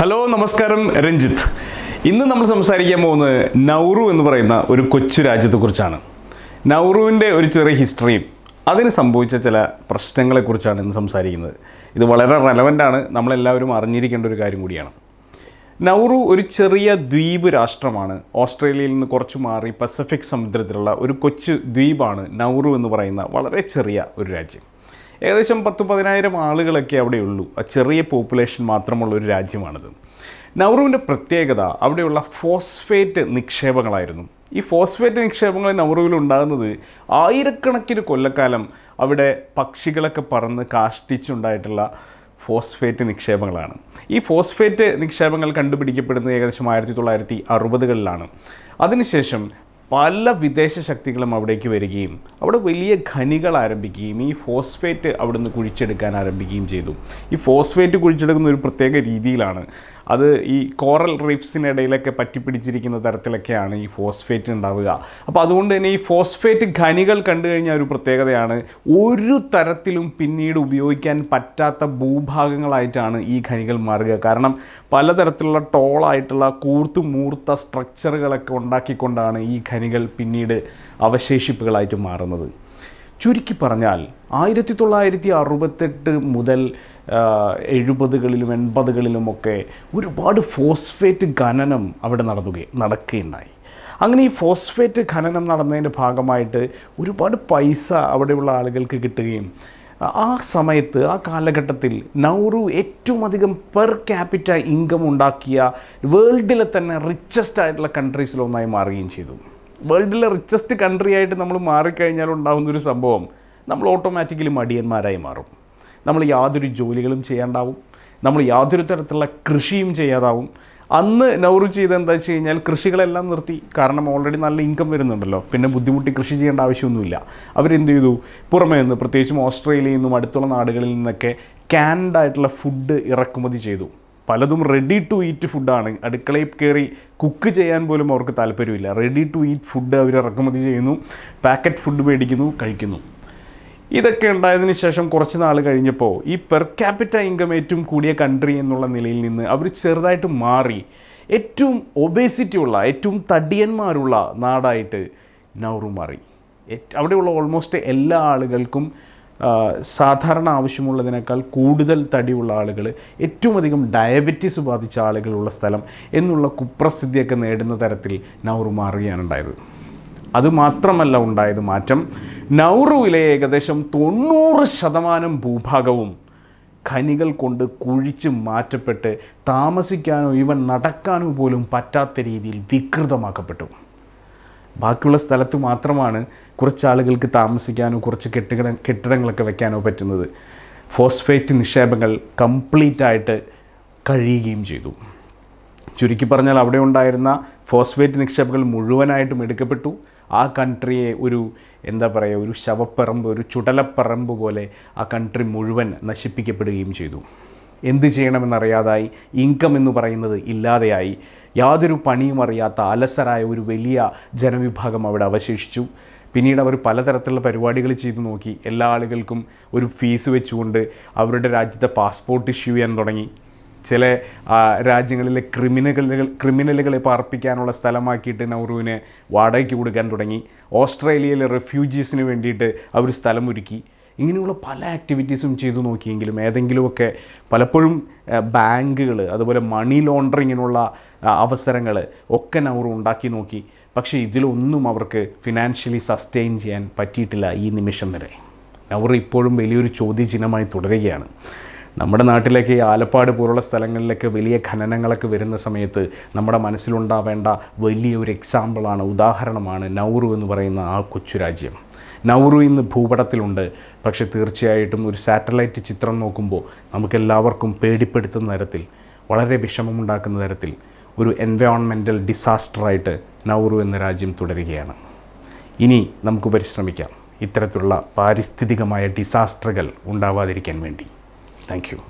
Hello നമസ്കാരം രഞ്ജിത്ത്. ഇന്ന് നമ്മൾ സംസാരിക്കാൻ പോകുന്നത് നൗറു എന്ന് പറയുന്ന ഒരു കൊച്ചു രാജ്യത്തെക്കുറിച്ചാണ്. നൗറുവിന്റെ ഒരു ചെറിയ ഹിസ്റ്ററിയും അതിന് സംഭവിച്ച ചില പ്രശ്നങ്ങളെക്കുറിച്ചാണ് ഇന്ന് സംസാരിക്കുന്നത്. ഇത് വളരെ റെലവന്റ് ആണ്. നമ്മളെല്ലാവരും അറിഞ്ഞിരിക്കേണ്ട ഒരു കാര്യം കൂടിയാണ്. നൗറു ഒരു ചെറിയ ദ്വീപ് രാഷ്ട്രമാണ്. ഓസ്ട്രേലിയയിൽ നിന്ന് കുറച്ച് മാറി പസഫിക് സമുദ്രത്തിലുള്ള ഒരു കൊച്ചു ദ്വീപാണ് നൗറു എന്ന് പറയുന്ന വളരെ ചെറിയ ഒരു രാജ്യം. ഏകദേശം പത്ത് പതിനായിരം ആളുകളൊക്കെ അവിടെയുള്ളൂ. ആ ചെറിയ പോപ്പുലേഷൻ മാത്രമുള്ള ഒരു രാജ്യമാണിത്. നൗറുവിന്റെ പ്രത്യേകത അവിടെയുള്ള ഫോസ്ഫേറ്റ് നിക്ഷേപങ്ങളായിരുന്നു. ഈ ഫോസ്ഫേറ്റ് നിക്ഷേപങ്ങൾ നൗറുവിൽ ഉണ്ടാകുന്നത് ആയിരക്കണക്കിന് കൊല്ലക്കാലം അവിടെ പക്ഷികളൊക്കെ പറന്ന് കാഷ്ടിച്ചുണ്ടായിട്ടുള്ള ഫോസ്ഫേറ്റ് നിക്ഷേപങ്ങളാണ്. ഈ ഫോസ്ഫേറ്റ് നിക്ഷേപങ്ങൾ കണ്ടുപിടിക്കപ്പെടുന്നത് ഏകദേശം ആയിരത്തി തൊള്ളായിരത്തി അറുപതുകളിലാണ്. അതിനുശേഷം പല വിദേശ ശക്തികളും അവിടേക്ക് വരികയും അവിടെ വലിയ ഖനികൾ ആരംഭിക്കുകയും ഈ ഫോസ്ഫേറ്റ് അവിടുന്ന് കുഴിച്ചെടുക്കാൻ ആരംഭിക്കുകയും ചെയ്തു. ഈ ഫോസ്ഫേറ്റ് കുഴിച്ചെടുക്കുന്ന ഒരു പ്രത്യേക രീതിയിലാണ്. അത് ഈ കോറൽ റീഫ്സിനിടയിലൊക്കെ പറ്റിപ്പിടിച്ചിരിക്കുന്ന തരത്തിലൊക്കെയാണ് ഈ ഫോസ്ഫേറ്റ് ഉണ്ടാവുക. അപ്പോൾ അതുകൊണ്ട് തന്നെ ഈ ഫോസ്ഫേറ്റ് ഖനികൾ കണ്ടു കഴിഞ്ഞാൽ ഒരു പ്രത്യേകതയാണ്. ഒരു തരത്തിലും പിന്നീട് ഉപയോഗിക്കാൻ പറ്റാത്ത ഭൂഭാഗങ്ങളായിട്ടാണ് ഈ ഖനികൾ മാറുക. കാരണം പലതരത്തിലുള്ള ടോളായിട്ടുള്ള കൂർത്ത് മൂർത്ത സ്ട്രക്ചറുകളൊക്കെ ഉണ്ടാക്കിക്കൊണ്ടാണ് ഈ ഖനികൾ പിന്നീട് അവശേഷിപ്പുകളായിട്ട് മാറുന്നത്. ചുരുക്കി പറഞ്ഞാൽ ആയിരത്തി തൊള്ളായിരത്തി അറുപത്തെട്ട് മുതൽ എഴുപതുകളിലും എൺപതുകളിലുമൊക്കെ ഒരുപാട് ഫോസ്ഫേറ്റ് ഖനനം അവിടെ നടത്തുക നടക്കുകയുണ്ടായി. അങ്ങനെ ഈ ഫോസ്ഫേറ്റ് ഖനനം നടന്നതിന്റെ ഭാഗമായിട്ട് ഒരുപാട് പൈസ അവിടെയുള്ള ആളുകൾക്ക് കിട്ടുകയും ആ സമയത്ത് ആ കാലഘട്ടത്തിൽ നൗറു ഏറ്റവും അധികം പെർ ക്യാപിറ്റ ഇൻകം ഉണ്ടാക്കിയ വേൾഡിലെ തന്നെ റിച്ചസ്റ്റ് ആയിട്ടുള്ള കൺട്രീസിലൊന്നായി മാറുകയും ചെയ്തു. വേൾഡിലെ റിച്ചസ്റ്റ് കൺട്രി ആയിട്ട് നമ്മൾ മാറിക്കഴിഞ്ഞാൽ ഉണ്ടാകുന്ന ഒരു സംഭവം നമ്മൾ ഓട്ടോമാറ്റിക്കലി മടിയന്മാരായി മാറും. നമ്മൾ യാതൊരു ജോലികളും ചെയ്യാണ്ടാവും. നമ്മൾ യാതൊരു തരത്തിലുള്ള കൃഷിയും ചെയ്യാതാവും. അന്ന് നൗറു ചെയ്ത് എന്താ വെച്ച് കഴിഞ്ഞാൽ കൃഷികളെല്ലാം നിർത്തി. കാരണം ഓൾറെഡി നല്ല ഇൻകം വരുന്നുണ്ടല്ലോ. പിന്നെ ബുദ്ധിമുട്ടി കൃഷി ചെയ്യേണ്ട ആവശ്യമൊന്നുമില്ല. അവരെന്ത് ചെയ്തു? പുറമേ നിന്ന് പ്രത്യേകിച്ചും ഓസ്ട്രേലിയയിൽ നിന്നും അടുത്തുള്ള നാടുകളിൽ നിന്നൊക്കെ ക്യാൻഡ് ആയിട്ടുള്ള ഫുഡ് ഇറക്കുമതി ചെയ്തു. പലതും റെഡി ടു ഈറ്റ് ഫുഡാണ് അടുക്കളയിൽ കയറി കുക്ക് ചെയ്യാൻ പോലും അവർക്ക് താല്പര്യമില്ല. റെഡി ടു ഈറ്റ് ഫുഡ് അവർ ഇറക്കുമതി ചെയ്യുന്നു. പാക്കറ്റ് ഫുഡ് മേടിക്കുന്നു കഴിക്കുന്നു. ഇതൊക്കെ ഉണ്ടായതിന് ശേഷം കുറച്ച് നാൾ കഴിഞ്ഞപ്പോൾ ഈ പെർ ക്യാപിറ്റ ഇൻകം ഏറ്റവും കൂടിയ കൺട്രി എന്നുള്ള നിലയിൽ നിന്ന് അവർ ചെറുതായിട്ട് മാറി. ഏറ്റവും ഒബേസിറ്റി ഉള്ള ഏറ്റവും തടിയന്മാരുള്ള നാടായിട്ട് നൗറു മാറി. അവിടെയുള്ള ഓൾമോസ്റ്റ് എല്ലാ ആളുകൾക്കും സാധാരണ ആവശ്യമുള്ളതിനേക്കാൾ കൂടുതൽ തടിയുള്ള ആളുകൾ ഏറ്റവും അധികം ഡയബറ്റീസ് ബാധിച്ച ആളുകളുള്ള സ്ഥലം എന്നുള്ള കുപ്രസിദ്ധിയൊക്കെ നേടുന്ന തരത്തിൽ നൗറു മാറുകയാണ് ഉണ്ടായത് അതുമാത്രമല്ല ഉണ്ടായത് മാറ്റം. നൗറുവിലെ ഏകദേശം തൊണ്ണൂറ് ശതമാനം ഭൂഭാഗവും ഖനികൾ കൊണ്ട് കുഴിച്ച് മാറ്റപ്പെട്ട് താമസിക്കാനോ ഇവൻ നടക്കാനോ പോലും പറ്റാത്ത രീതിയിൽ വികൃതമാക്കപ്പെട്ടു. ബാക്കിയുള്ള സ്ഥലത്ത് മാത്രമാണ് കുറച്ച് ആളുകൾക്ക് താമസിക്കാനോ കുറച്ച് കെട്ടിട കെട്ടിടങ്ങളൊക്കെ വെക്കാനോ പറ്റുന്നത്. ഫോസ്ഫേറ്റ് നിക്ഷേപങ്ങൾ കംപ്ലീറ്റ് ആയിട്ട് കഴിയുകയും ചെയ്തു. ചുരുക്കി പറഞ്ഞാൽ അവിടെ ഉണ്ടായിരുന്ന ഫോസ്ഫേറ്റ് നിക്ഷേപങ്ങൾ മുഴുവനായിട്ടും എടുക്കപ്പെട്ടു. ആ കൺട്രിയെ ഒരു എന്താ പറയുക ഒരു ശവപ്പറമ്പ് ഒരു ചുടലപ്പറമ്പ് പോലെ ആ കൺട്രി മുഴുവൻ നശിപ്പിക്കപ്പെടുകയും ചെയ്തു. എന്ത് ചെയ്യണമെന്നറിയാതായി. ഇൻകം എന്ന് പറയുന്നത് ഇല്ലാതെയായി. യാതൊരു പണിയും അറിയാത്ത അലസരായ ഒരു വലിയ ജനവിഭാഗം അവിടെ അവശേഷിച്ചു. പിന്നീട് അവർ പലതരത്തിലുള്ള പരിപാടികൾ ചെയ്തു നോക്കി. എല്ലാ ആളുകൾക്കും ഒരു ഫീസ് വെച്ചുകൊണ്ട് അവരുടെ രാജ്യത്തെ പാസ്പോർട്ട് ഇഷ്യൂ ചെയ്യാൻ തുടങ്ങി. ചില രാജ്യങ്ങളിലെ ക്രിമിനലുകൾ ക്രിമിനലുകളെ പാർപ്പിക്കാനുള്ള സ്ഥലമാക്കിയിട്ട് നൗറുവിനെ വാടകയ്ക്ക് കൊടുക്കാൻ തുടങ്ങി. ഓസ്ട്രേലിയയിലെ റെഫ്യൂജീസിന് വേണ്ടിയിട്ട് അവർ സ്ഥലമൊരുക്കി. ഇങ്ങനെയുള്ള പല ആക്ടിവിറ്റീസും ചെയ്തു നോക്കിയെങ്കിലും ഏതെങ്കിലുമൊക്കെ പലപ്പോഴും ബാങ്കുകൾ അതുപോലെ മണി ലോണ്ടറിങ്ങിനുള്ള അവസരങ്ങൾ ഒക്കെ അവർ ഉണ്ടാക്കി നോക്കി. പക്ഷേ ഇതിലൊന്നും അവർക്ക് ഫിനാൻഷ്യലി സസ്റ്റെയിൻ ചെയ്യാൻ പറ്റിയിട്ടില്ല ഈ നിമിഷം വരെ. അവർ ഇപ്പോഴും വലിയൊരു ചോദ്യചിഹ്നമായി തുടരുകയാണ്. നമ്മുടെ നാട്ടിലേക്ക് ആലപ്പാട് പോലുള്ള സ്ഥലങ്ങളിലേക്ക് വലിയ ഖനനങ്ങളൊക്കെ വരുന്ന സമയത്ത് നമ്മുടെ മനസ്സിലുണ്ടാവേണ്ട വലിയൊരു എക്സാമ്പിളാണ് ഉദാഹരണമാണ് നൗറു എന്ന് പറയുന്ന ആ കൊച്ചു രാജ്യം. നൗറു ഇന്ന് ഭൂപടത്തിലുണ്ട്. പക്ഷെ തീർച്ചയായിട്ടും ഒരു സാറ്റലൈറ്റ് ചിത്രം നോക്കുമ്പോൾ നമുക്കെല്ലാവർക്കും പേടിപ്പെടുത്തുന്ന തരത്തിൽ വളരെ വിഷമമുണ്ടാക്കുന്ന തരത്തിൽ ഒരു എൻവയോൺമെന്റൽ ഡിസാസ്റ്ററായിട്ട് നൗറു എന്ന രാജ്യം തുടരുകയാണ്. ഇനി നമുക്ക് പരിശ്രമിക്കാം. ഇത്തരത്തിലുള്ള പാരിസ്ഥിതികമായ ഡിസാസ്റ്ററുകൾ ഉണ്ടാവാതിരിക്കാൻ വേണ്ടി. താങ്ക്